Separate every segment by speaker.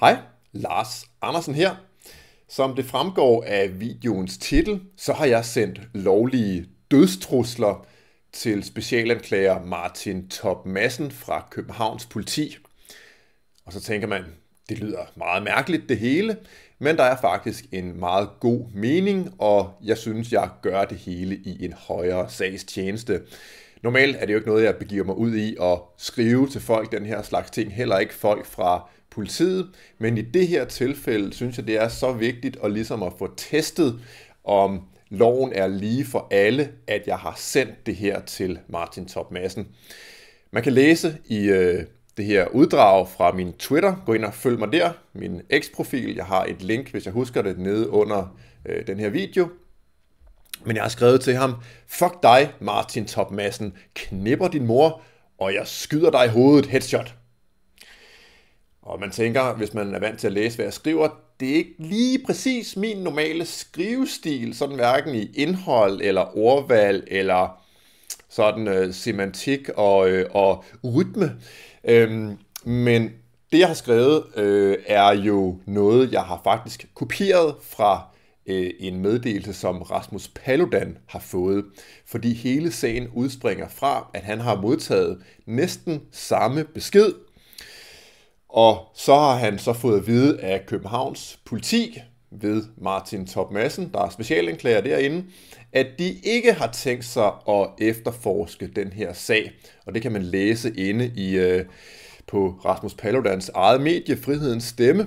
Speaker 1: Hej, Lars Andersen her. Som det fremgår af videoens titel, så har jeg sendt lovlige dødstrusler til specialanklager Martin Top Madsen fra Københavns politi. Og så tænker man, det lyder meget mærkeligt det hele, men der er faktisk en meget god mening, og jeg synes, jeg gør det hele i en højere sagstjeneste. Normalt er det jo ikke noget, jeg begiver mig ud i at skrive til folk den her slags ting, heller ikke folk fra politiet, men i det her tilfælde synes jeg, det er så vigtigt at ligesom at få testet, om loven er lige for alle, at jeg har sendt det her til Martin Top Madsen. Man kan læse i øh, det her uddrag fra min Twitter. Gå ind og følg mig der, min X-profil. Jeg har et link, hvis jeg husker det, nede under øh, den her video. Men jeg har skrevet til ham, fuck dig, Martin Top Madsen, knipper din mor, og jeg skyder dig i hovedet, headshot. Og man tænker, hvis man er vant til at læse, hvad jeg skriver, det er ikke lige præcis min normale skrivestil, sådan hverken i indhold eller ordvalg eller sådan øh, semantik og, øh, og rytme. Øhm, men det, jeg har skrevet, øh, er jo noget, jeg har faktisk kopieret fra øh, en meddelelse, som Rasmus Paludan har fået, fordi hele sagen udspringer fra, at han har modtaget næsten samme besked og så har han så fået at vide af Københavns politi ved Martin Top Madsen, der er specialanklager derinde, at de ikke har tænkt sig at efterforske den her sag. Og det kan man læse inde i øh, på Rasmus Paludans eget medie, Frihedens Stemme.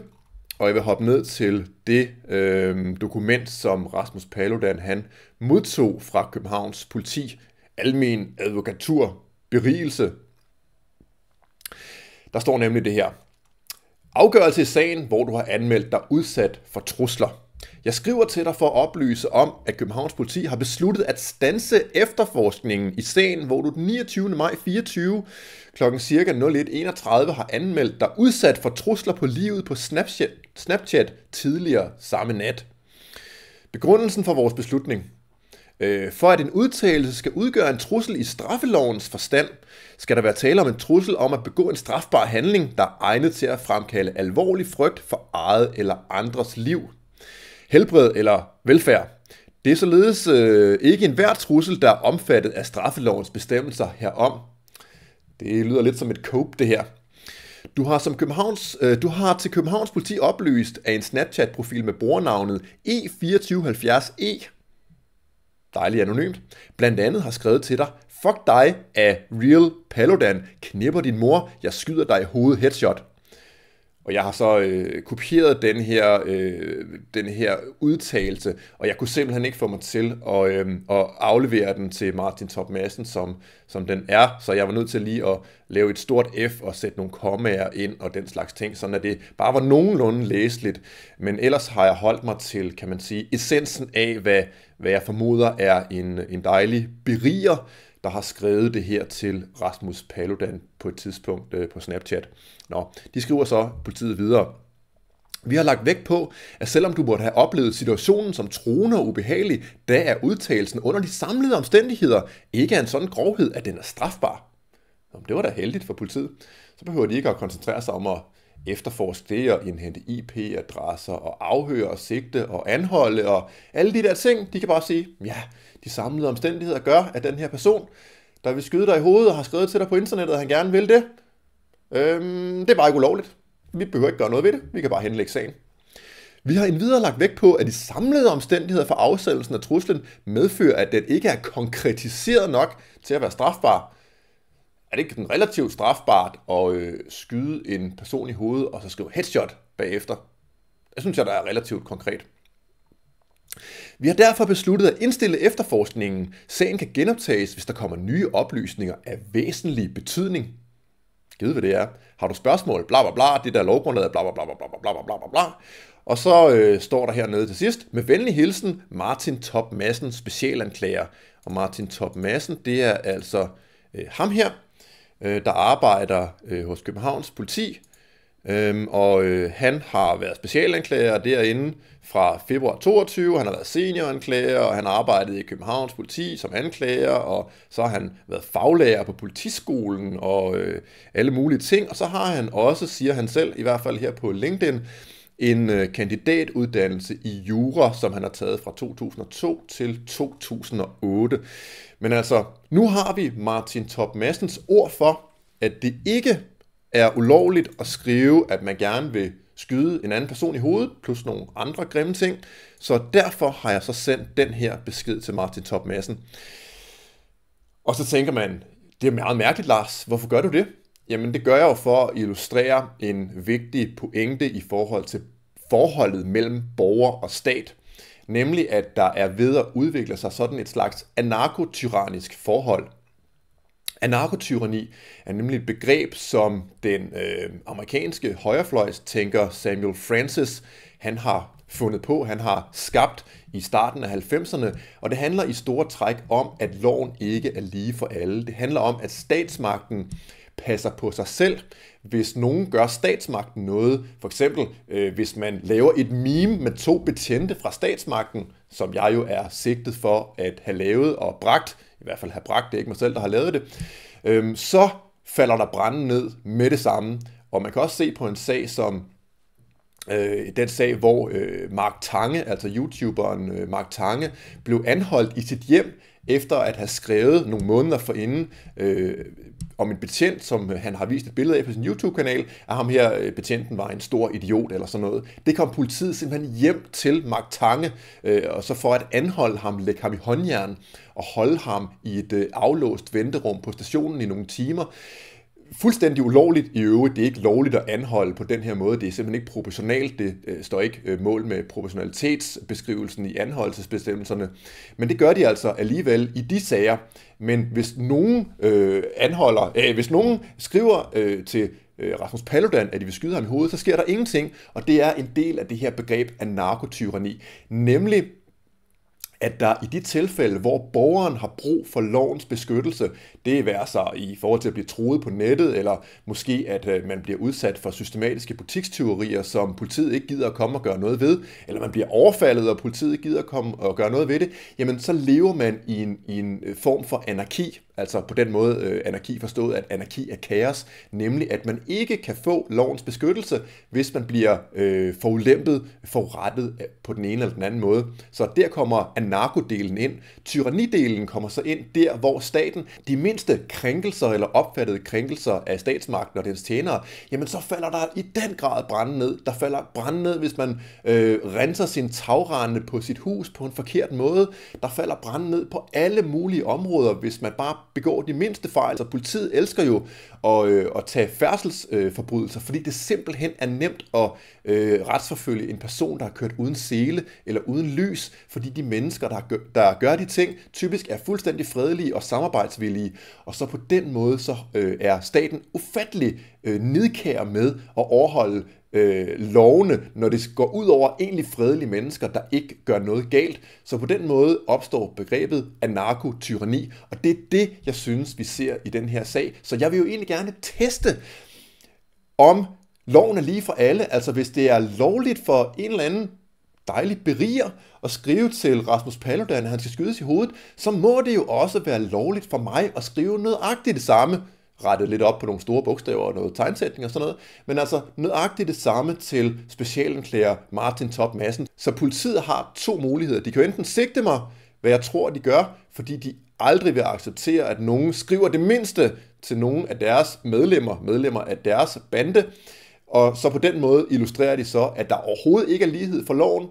Speaker 1: Og jeg vil hoppe ned til det øh, dokument, som Rasmus Paludan han modtog fra Københavns politi, almen advokatur, berigelse. Der står nemlig det her. Afgørelse i sagen, hvor du har anmeldt dig udsat for trusler. Jeg skriver til dig for at oplyse om, at Københavns politi har besluttet at stanse efterforskningen i sagen, hvor du den 29. maj 24 kl. ca. 01.31 har anmeldt dig udsat for trusler på livet på Snapchat, Snapchat tidligere samme nat. Begrundelsen for vores beslutning – Øh, for at en udtalelse skal udgøre en trussel i straffelovens forstand, skal der være tale om en trussel om at begå en strafbar handling, der er egnet til at fremkalde alvorlig frygt for eget eller andres liv, helbred eller velfærd. Det er således øh, ikke enhver trussel, der er omfattet af straffelovens bestemmelser herom. Det lyder lidt som et cope, det her. Du har, som Københavns, øh, du har til Københavns politi oplyst, at en Snapchat-profil med brugernavnet E2470E dejligt anonymt, blandt andet har skrevet til dig, fuck dig af Real Paludan, knipper din mor, jeg skyder dig i hovedet headshot. Og jeg har så øh, kopieret den her, øh, den her udtalelse, og jeg kunne simpelthen ikke få mig til at, øh, at aflevere den til Martin Top Madsen, som, som den er. Så jeg var nødt til lige at lave et stort F og sætte nogle kommaer ind og den slags ting, sådan at det bare var nogenlunde læseligt. Men ellers har jeg holdt mig til, kan man sige, essensen af, hvad, hvad jeg formoder er en, en dejlig beriger, der har skrevet det her til Rasmus Paludan på et tidspunkt øh, på Snapchat. Nå, de skriver så politiet videre. Vi har lagt vægt på, at selvom du måtte have oplevet situationen som truende og ubehagelig, da er udtalelsen under de samlede omstændigheder ikke af en sådan grovhed, at den er strafbar. Nå, det var da heldigt for politiet. Så behøver de ikke at koncentrere sig om at efterforske det og indhente IP-adresser og afhøre og sigte og anholde og alle de der ting, de kan bare sige, ja, de samlede omstændigheder gør, at den her person, der vil skyde dig i hovedet og har skrevet til dig på internettet, at han gerne vil det, øhm, det er bare ikke ulovligt. Vi behøver ikke gøre noget ved det, vi kan bare henlægge sagen. Vi har endvidere lagt vægt på, at de samlede omstændigheder for afsættelsen af truslen medfører, at den ikke er konkretiseret nok til at være strafbar, er det ikke den relativt strafbart at øh, skyde en person i hovedet og så skrive headshot bagefter? Jeg synes jeg, der er relativt konkret. Vi har derfor besluttet at indstille efterforskningen. Sagen kan genoptages, hvis der kommer nye oplysninger af væsentlig betydning. Givet hvad det er. Har du spørgsmål? Bla bla bla. Det der lovgrundlaget bla bla bla bla bla bla bla bla bla. Og så øh, står der hernede til sidst, med venlig hilsen, Martin Top Madsen, specialanklager. Og Martin Top Madsen, det er altså øh, ham her, øh, der arbejder øh, hos Københavns politi, Øhm, og øh, han har været specialanklager derinde fra februar 22, han har været senioranklager, og han har arbejdet i Københavns politi som anklager, og så har han været faglærer på politiskolen og øh, alle mulige ting, og så har han også, siger han selv, i hvert fald her på LinkedIn, en øh, kandidatuddannelse i jura, som han har taget fra 2002 til 2008. Men altså, nu har vi Martin Top Massens ord for, at det ikke er ulovligt at skrive, at man gerne vil skyde en anden person i hovedet, plus nogle andre grimme ting. Så derfor har jeg så sendt den her besked til Martin Top Madsen. Og så tænker man, det er meget mærkeligt, Lars. Hvorfor gør du det? Jamen, det gør jeg jo for at illustrere en vigtig pointe i forhold til forholdet mellem borger og stat. Nemlig, at der er ved at udvikle sig sådan et slags anarkotyrannisk forhold – Anarkotyranni er nemlig et begreb, som den øh, amerikanske højrefløjstænker Samuel Francis han har fundet på, han har skabt i starten af 90'erne, og det handler i store træk om, at loven ikke er lige for alle. Det handler om, at statsmagten passer på sig selv, hvis nogen gør statsmagten noget. For eksempel, øh, hvis man laver et meme med to betjente fra statsmagten, som jeg jo er sigtet for at have lavet og bragt i hvert fald have bragt, det er ikke mig selv, der har lavet det, øh, så falder der branden ned med det samme. Og man kan også se på en sag som øh, den sag, hvor øh, Mark Tange, altså YouTuberen øh, Mark Tange, blev anholdt i sit hjem efter at have skrevet nogle måneder forinden øh, om en betjent, som han har vist et billede af på sin YouTube-kanal, at ham her øh, betjenten var en stor idiot eller sådan noget. Det kom politiet simpelthen hjem til Mark Tange, øh, og så for at anholde ham, lægge ham i håndjern og holde ham i et øh, aflåst venterum på stationen i nogle timer fuldstændig ulovligt i øvrigt. Det er ikke lovligt at anholde på den her måde. Det er simpelthen ikke proportionalt. Det øh, står ikke øh, mål med proportionalitetsbeskrivelsen i anholdelsesbestemmelserne. Men det gør de altså alligevel i de sager. Men hvis nogen øh, anholder, øh, hvis nogen skriver øh, til øh, Rasmus Paludan, at de vil skyde ham i hovedet, så sker der ingenting. Og det er en del af det her begreb af narkotyranni. Nemlig at der i de tilfælde, hvor borgeren har brug for lovens beskyttelse, det er værd sig i forhold til at blive troet på nettet, eller måske at øh, man bliver udsat for systematiske butikstyverier, som politiet ikke gider at komme og gøre noget ved, eller man bliver overfaldet, og politiet ikke gider at komme og gøre noget ved det, jamen så lever man i en, i en øh, form for anarki, altså på den måde øh, anarki forstået, at anarki er kaos, nemlig at man ikke kan få lovens beskyttelse, hvis man bliver øh, forulæmpet, forurettet øh, på den ene eller den anden måde. Så der kommer narkodelen ind. Tyrannidelen kommer så ind der, hvor staten, de mindste krænkelser eller opfattede krænkelser af statsmagten og dens tjenere, jamen så falder der i den grad brænde ned. Der falder brænde ned, hvis man øh, renser sin tagrende på sit hus på en forkert måde. Der falder brænde ned på alle mulige områder, hvis man bare begår de mindste fejl. Så politiet elsker jo at, øh, at tage færdselsforbrydelser, øh, fordi det simpelthen er nemt at øh, retsforfølge en person, der har kørt uden sele eller uden lys, fordi de mennesker, der gør, der gør de ting, typisk er fuldstændig fredelige og samarbejdsvillige, og så på den måde så øh, er staten ufattelig øh, nidkær med at overholde øh, lovene, når det går ud over egentlig fredelige mennesker, der ikke gør noget galt. Så på den måde opstår begrebet anarkotyranni, og det er det, jeg synes, vi ser i den her sag. Så jeg vil jo egentlig gerne teste, om loven er lige for alle. Altså hvis det er lovligt for en eller anden dejligt beriger at skrive til Rasmus Paludan, at han skal skydes i hovedet, så må det jo også være lovligt for mig at skrive nøjagtigt det samme rettet lidt op på nogle store bogstaver og noget tegnsætning og sådan noget, men altså nøjagtigt det samme til specialanklager Martin Top Madsen. Så politiet har to muligheder. De kan jo enten sigte mig, hvad jeg tror, de gør, fordi de aldrig vil acceptere, at nogen skriver det mindste til nogen af deres medlemmer, medlemmer af deres bande, og så på den måde illustrerer de så, at der overhovedet ikke er lighed for loven,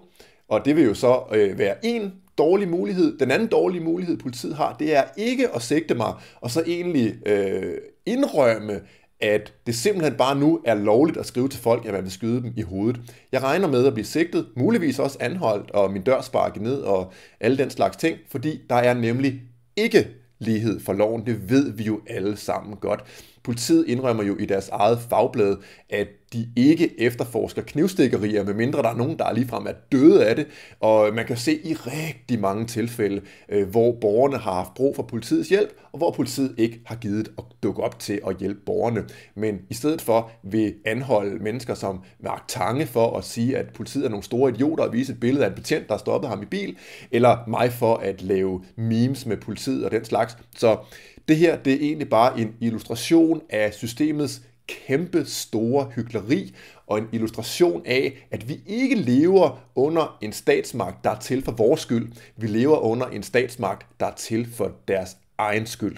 Speaker 1: og det vil jo så øh, være en dårlig mulighed. Den anden dårlige mulighed, politiet har, det er ikke at sigte mig, og så egentlig øh, indrømme, at det simpelthen bare nu er lovligt at skrive til folk, at man vil skyde dem i hovedet. Jeg regner med at blive sigtet, muligvis også anholdt, og min dør sparket ned, og alle den slags ting, fordi der er nemlig ikke lighed for loven. Det ved vi jo alle sammen godt. Politiet indrømmer jo i deres eget fagblad, at de ikke efterforsker knivstikkerier, medmindre der er nogen, der ligefrem er døde af det. Og man kan se i rigtig mange tilfælde, øh, hvor borgerne har haft brug for politiets hjælp, og hvor politiet ikke har givet at dukke op til at hjælpe borgerne. Men i stedet for vil anholde mennesker som Mark Tange for at sige, at politiet er nogle store idioter og vise et billede af en betjent, der stoppede ham i bil, eller mig for at lave memes med politiet og den slags. Så det her, det er egentlig bare en illustration af systemets kæmpe store hyggeleri og en illustration af, at vi ikke lever under en statsmagt, der er til for vores skyld. Vi lever under en statsmagt, der er til for deres egen skyld.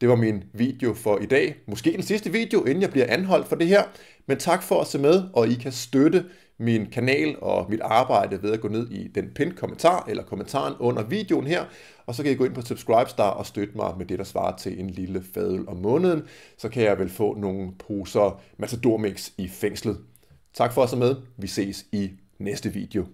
Speaker 1: Det var min video for i dag. Måske den sidste video, inden jeg bliver anholdt for det her. Men tak for at se med, og I kan støtte min kanal og mit arbejde ved at gå ned i den pinned kommentar eller kommentaren under videoen her, og så kan I gå ind på Subscribestar og støtte mig med det, der svarer til en lille fadel om måneden. Så kan jeg vel få nogle poser Matador Mix i fængslet. Tak for at se med. Vi ses i næste video.